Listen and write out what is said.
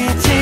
can't take